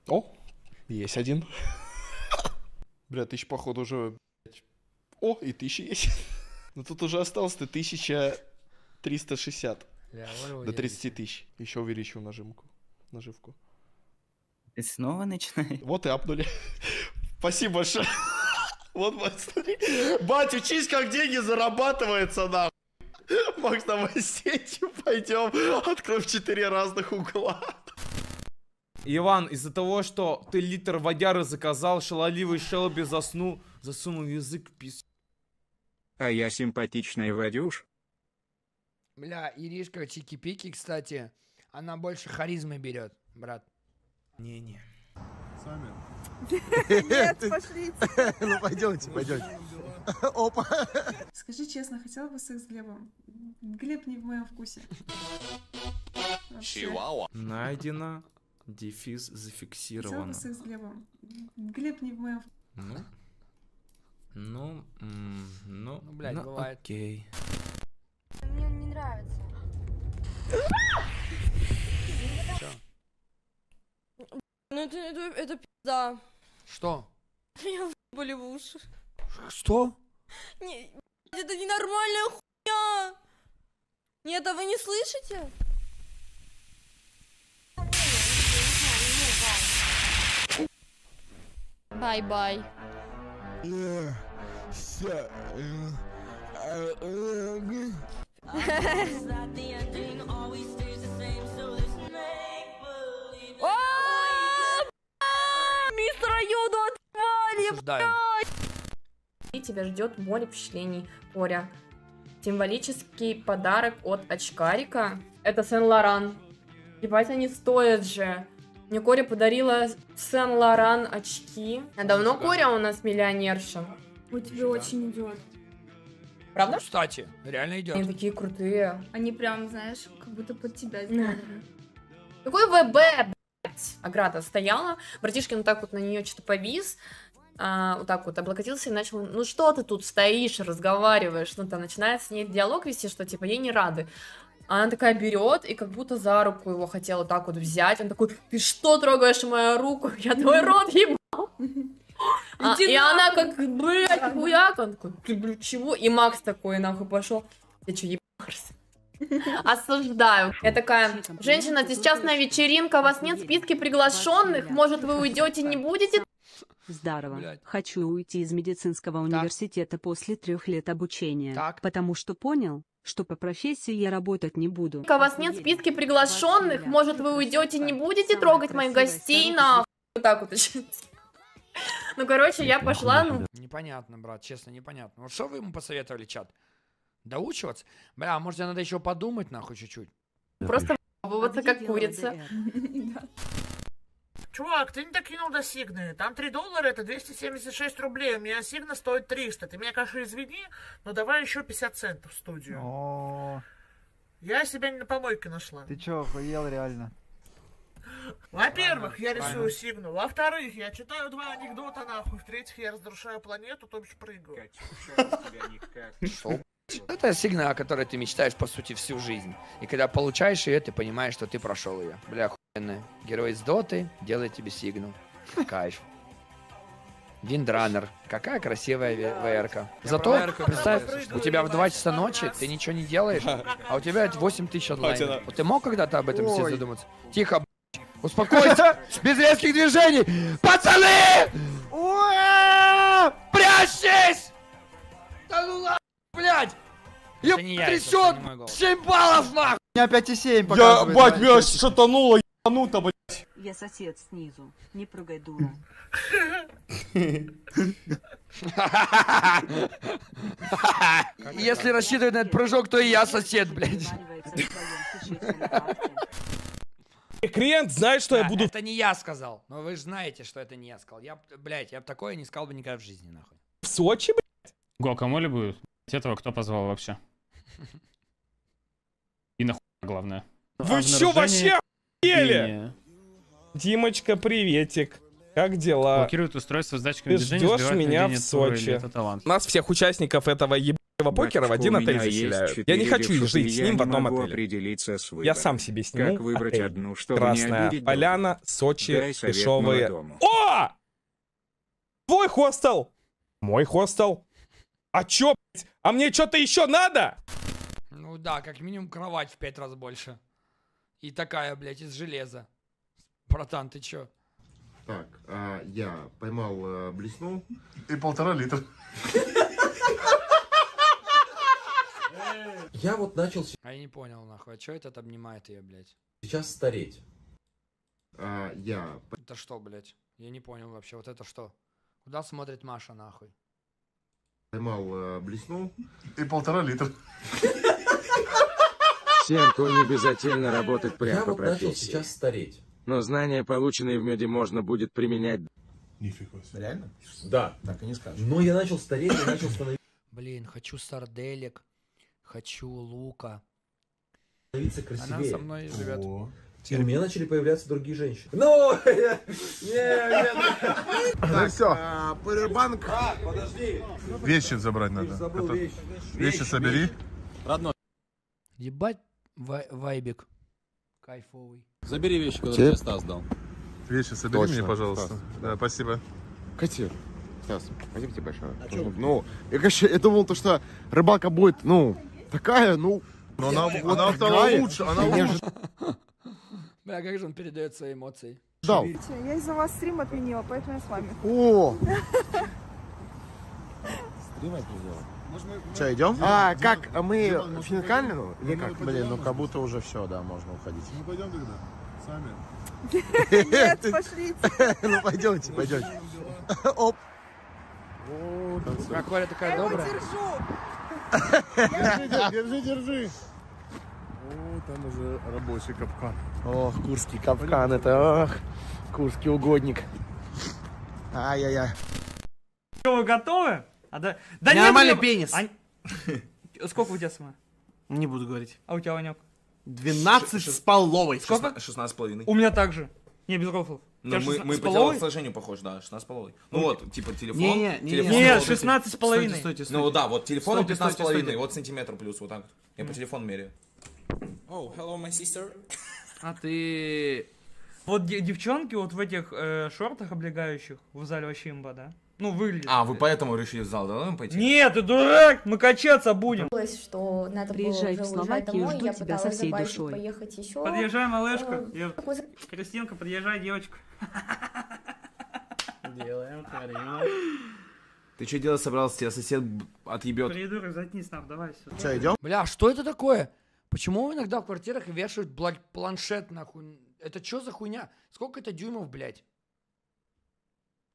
Speaker 23: О, есть один. Бля, тысяч походу уже... О, и тысяча есть. Ну тут уже осталось ты 1360.
Speaker 2: Бля, вот
Speaker 23: До 30 тысяч. Еще увеличу нажимку. Наживку.
Speaker 29: Ты снова начинаешь?
Speaker 23: Вот и апнули. Спасибо большое. Вот, смотри. Бать, учись, как деньги зарабатывается, нахуй. Макс, давай сетью пойдем. Откроем четыре разных угла.
Speaker 10: Иван, из-за того, что ты литр водяры заказал, шаловливый Шелби заснул, засунул язык в пис...
Speaker 13: А я симпатичный Вадюш.
Speaker 2: Бля, Иришка Чики-Пики, кстати, она больше харизмы берет, брат.
Speaker 10: Не-не.
Speaker 4: Сами.
Speaker 16: Нет, пошлите.
Speaker 4: Ну пойдемте, пойдемте. Опа.
Speaker 16: Скажи честно, хотела бы секс с Глебом? Глеб не в моем вкусе. Вообще.
Speaker 10: Найдено. Дефис
Speaker 16: Хотела
Speaker 10: зафиксировано.
Speaker 16: бы секс с Глебом? Глеб не в моем
Speaker 10: Ну, ну, ну,
Speaker 2: Ну, блядь,
Speaker 10: ну,
Speaker 2: бывает.
Speaker 10: окей.
Speaker 21: Мне он не нравится. Ну это, это, это пизда.
Speaker 2: Что?
Speaker 21: Меня были в уши.
Speaker 2: Что?
Speaker 21: Не, это ненормальная хуйня. Нет, а вы не слышите? Бай-бай. Йоду отвали,
Speaker 2: Осуждаем.
Speaker 24: И тебя ждет море впечатлений, Коря. Символический подарок от очкарика. Это Сен-Лоран. Ебать, они стоят же. Мне Коря подарила Сен-Лоран очки. А давно Коря у нас миллионерша?
Speaker 16: У тебя очень идет.
Speaker 24: Правда?
Speaker 2: Кстати, реально идет.
Speaker 24: Они такие крутые.
Speaker 16: Они прям, знаешь, как будто под тебя сделаны.
Speaker 24: Какой ВБ, блядь? Аграта стояла, братишкин вот так вот на нее что-то повис, а, вот так вот облокотился и начал, ну что ты тут стоишь, разговариваешь, ну там начинает с ней диалог вести, что типа ей не рады. Она такая берет и как будто за руку его хотела так вот взять. Он такой, ты что трогаешь мою руку? Я твой рот ебал. А, и она как, блядь, хуяк. Он такой, ты, блядь, чего? И Макс такой нахуй пошел. Ты что, ебался? Осуждаю. Я такая, женщина, здесь частная вечеринка, у вас нет списки приглашенных, может вы уйдете, не будете?
Speaker 9: Здорово. Хочу уйти из медицинского университета после трех лет обучения. Потому что понял, что по профессии я работать не буду.
Speaker 24: У вас нет списки приглашенных, может вы уйдете, не будете трогать моих гостей, нахуй. Вот так вот. Ну, короче, я пошла, ну,
Speaker 2: Непонятно, брат, честно, непонятно. Вот что вы ему посоветовали, чат? Доучиваться? Бля, а может, надо еще подумать, нахуй, чуть-чуть?
Speaker 24: просто вываться как курица.
Speaker 30: Чувак, ты не докинул до Сигны. Там 3 доллара это 276 рублей. У меня Сигна стоит 300. Ты меня, конечно, извини, но давай еще 50 центов в студию.
Speaker 31: О,
Speaker 30: Я себя не на помойке нашла.
Speaker 31: ты чё, охуел реально?
Speaker 30: Во-первых, я рисую Сигну. Во-вторых, я читаю два анекдота нахуй. В-третьих, я разрушаю планету, то бишь прыгаю.
Speaker 2: Это сигнал, о которой ты мечтаешь, по сути, всю жизнь. И когда получаешь ее, ты понимаешь, что ты прошел ее. Бля, охуенно. Герой из доты делает тебе сигнал. Кайф. Виндранер. Какая красивая ВРка. Зато, представь, у тебя в 2 часа ночи ты ничего не делаешь, а у тебя 8 тысяч онлайн.
Speaker 10: Хватит.
Speaker 2: Вот ты мог когда-то об этом все задуматься? Тихо, успокойся, без резких движений. Пацаны! Прячьтесь! Да ну ла, блядь! Ёб
Speaker 10: не я,
Speaker 2: трясет! 7 баллов, нахуй!
Speaker 31: У меня 5,7
Speaker 10: Я,
Speaker 31: показывает.
Speaker 10: бать,
Speaker 31: да,
Speaker 10: меня шатануло, ебануто, блядь.
Speaker 9: Я сосед снизу. Не прыгай, дура.
Speaker 2: Если рассчитывать на этот прыжок, то и я сосед, блядь.
Speaker 10: Клиент знает, что я буду...
Speaker 2: Это не я сказал. Но вы же знаете, что это не я сказал. Я, б- блядь, я бы такое не сказал бы никогда в жизни, нахуй.
Speaker 10: В Сочи, блядь?
Speaker 32: Гуакамоле будет? Этого кто позвал вообще? И нахуй главное.
Speaker 10: Вы чё, вообще охуели? Димочка, приветик. Как дела?
Speaker 32: Блокирует устройство с датчиками
Speaker 10: Ты
Speaker 32: движения,
Speaker 10: ждешь меня в Сочи. Нас всех участников этого ебаного покера в один отель заселяют. Я не хочу
Speaker 13: девушки,
Speaker 10: жить с ним в
Speaker 13: не
Speaker 10: одном отеле. Я сам себе сниму
Speaker 13: Как выбрать
Speaker 10: отель.
Speaker 13: одну, чтобы не
Speaker 10: Красная
Speaker 13: обидеть
Speaker 10: поляна, Сочи,
Speaker 13: Дай совет
Speaker 10: дешевые. О! Твой хостел! Мой хостел. А чё, блядь? А мне что-то еще надо?
Speaker 2: Ну да, как минимум кровать в пять раз больше. И такая, блядь, из железа. Братан, ты чё?
Speaker 14: Так, а, я поймал э, блесну.
Speaker 5: И полтора литра.
Speaker 17: Я вот начал
Speaker 2: А я не понял, нахуй, а чё этот обнимает ее, блядь?
Speaker 17: сейчас стареть.
Speaker 14: а, я
Speaker 2: Это что, блядь? Я не понял вообще, вот это что? Куда смотрит Маша, нахуй?
Speaker 14: поймал э, блесну.
Speaker 5: И полтора литра.
Speaker 19: Семку не обязательно работать прямо
Speaker 3: Я
Speaker 19: по
Speaker 3: вот начал
Speaker 19: профессии.
Speaker 3: сейчас стареть.
Speaker 19: Но знания, полученные в меди, можно будет применять.
Speaker 5: Нифига себе.
Speaker 3: Реально? Да.
Speaker 4: Так и не скажешь.
Speaker 3: Но я начал стареть, я начал становиться
Speaker 2: Блин, хочу сарделек, хочу лука.
Speaker 3: красивее.
Speaker 2: Она со мной живет.
Speaker 3: И у меня начали появляться другие женщины. Ну,
Speaker 5: Так, все.
Speaker 4: Пауэрбанк.
Speaker 3: подожди.
Speaker 5: Вещи забрать надо.
Speaker 3: забыл
Speaker 5: Это-
Speaker 3: вещи.
Speaker 5: Вещи собери.
Speaker 17: Родной.
Speaker 2: Ебать вай- вайбик. Кайфовый.
Speaker 17: Забери вещи, которые
Speaker 14: Тебе-
Speaker 17: тебе Стас дал.
Speaker 5: Вещи собери
Speaker 14: Точно,
Speaker 5: мне, пожалуйста.
Speaker 14: Стас.
Speaker 5: Да, спасибо.
Speaker 14: Катя, Стас, пойдемте большая. Ну, я, конечно, я думал, то, что рыбалка будет, ну, такая, ну...
Speaker 5: Но она,
Speaker 14: вот
Speaker 5: она стала лучше, она лучше.
Speaker 2: Бля, как же он передает свои эмоции?
Speaker 14: ожидал.
Speaker 16: Я из-за вас стрим отменила, поэтому я с вами.
Speaker 14: О,
Speaker 4: Стрим отменила.
Speaker 14: Что, идем? А, как, а мы в Финкальну? Или как?
Speaker 4: Блин, ну как будто уже все, да, можно уходить.
Speaker 5: Ну пойдем тогда. Сами.
Speaker 16: Нет, пошлите.
Speaker 14: Ну, пойдемте, пойдемте. Оп.
Speaker 2: Как Коля такая добрая.
Speaker 5: Держи, держи, держи. О, там уже рабочий капкан.
Speaker 14: Ох, курский капкан, это, ох, курский угодник. Ай-яй-яй.
Speaker 33: Что, вы готовы? А да... да нет,
Speaker 7: Нормальный
Speaker 33: мне-
Speaker 7: пенис.
Speaker 33: А- Сколько у тебя сама?
Speaker 7: Не буду говорить.
Speaker 33: А у тебя, Ванек?
Speaker 7: 12 с половой.
Speaker 33: Сколько?
Speaker 17: 16 с половиной.
Speaker 33: У меня также. Не, без рофлов.
Speaker 17: Ну, мы,
Speaker 33: 16
Speaker 17: мы по телосложению похож, да, 16 с половиной. Ну
Speaker 33: Ну,
Speaker 17: вот, типа телефон.
Speaker 7: Не-не, не,
Speaker 17: телефон
Speaker 33: не,
Speaker 17: вот
Speaker 33: 16 с половиной.
Speaker 7: Стойте, стойте,
Speaker 17: Ну
Speaker 7: стойте.
Speaker 17: да, вот телефон
Speaker 7: Стойте,
Speaker 17: 15 с половиной,
Speaker 7: стойте.
Speaker 17: вот сантиметр плюс, вот так. Я по телефону меряю. Oh, hello, my sister.
Speaker 7: А ты...
Speaker 33: Вот де- девчонки вот в этих э, шортах облегающих в зале вообще имба, да? Ну, выглядит.
Speaker 17: А, вы поэтому решили в зал, да, нам пойти?
Speaker 33: Нет, ты дурак, мы качаться будем.
Speaker 34: что надо
Speaker 9: Приезжай
Speaker 34: было
Speaker 9: в Словакию, жду
Speaker 34: я
Speaker 9: тебя со всей душой.
Speaker 34: поехать еще.
Speaker 33: Подъезжай, малышка.
Speaker 34: Э,
Speaker 33: Кристинка, подъезжай, девочка.
Speaker 7: Делаем, творим.
Speaker 17: Ты что делать собрался? Тебя сосед отъебет.
Speaker 33: Придурок, заткнись нахуй, давай сюда.
Speaker 14: Что, идем?
Speaker 2: Бля, что это такое? Почему иногда в квартирах вешают, блядь, планшет, нахуй? Это что за хуйня? Сколько это дюймов, блядь?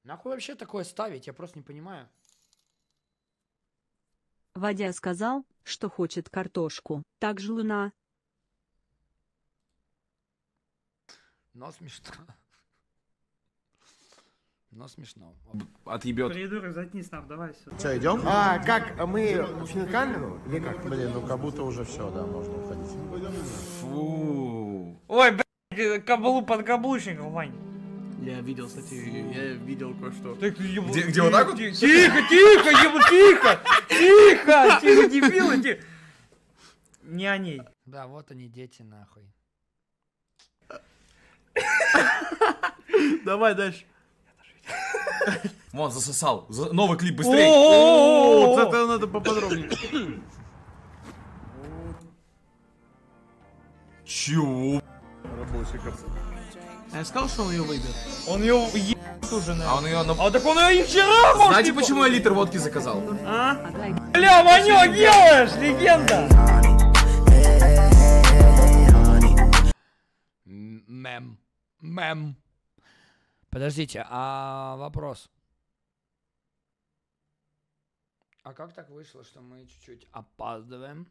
Speaker 2: Нахуй вообще такое ставить? Я просто не понимаю.
Speaker 9: Вадя сказал, что хочет картошку. Так же луна.
Speaker 2: Но смешно. Но смешно.
Speaker 17: Отъебет.
Speaker 33: Придурок, заткнись нахуй, давай сюда.
Speaker 14: Что, идем? А, как, мы в Финкальну? Или как?
Speaker 4: Блин, ну как будто уже все, да, можно уходить.
Speaker 17: Фу.
Speaker 33: Ой, блядь, каблу под каблучником, Вань.
Speaker 7: Я видел, кстати, я видел кое-что.
Speaker 33: Так, ты
Speaker 17: Где- где вот так вот?
Speaker 33: Тихо, тихо, тихо, ебу, тихо, тихо, тихо, дебилы, тихо. Не о ней.
Speaker 2: Да, вот они, дети, нахуй.
Speaker 7: Давай дальше.
Speaker 17: Вон, засосал. За- Новый клип, быстрей.
Speaker 7: О,
Speaker 33: О-о-о-о-о.
Speaker 7: это надо поподробнее.
Speaker 17: Чего?
Speaker 5: Рабочий капкан.
Speaker 7: А я сказал, что он ее выбьет.
Speaker 33: Он ее ебет уже,
Speaker 17: А он ее на...
Speaker 33: А так он ее и вчера, может,
Speaker 17: Знаете, почему я литр водки заказал?
Speaker 33: А? Бля, Ванек, делаешь, легенда.
Speaker 2: М- Мем. Мем. Подождите, а вопрос. А как так вышло, что мы чуть-чуть опаздываем?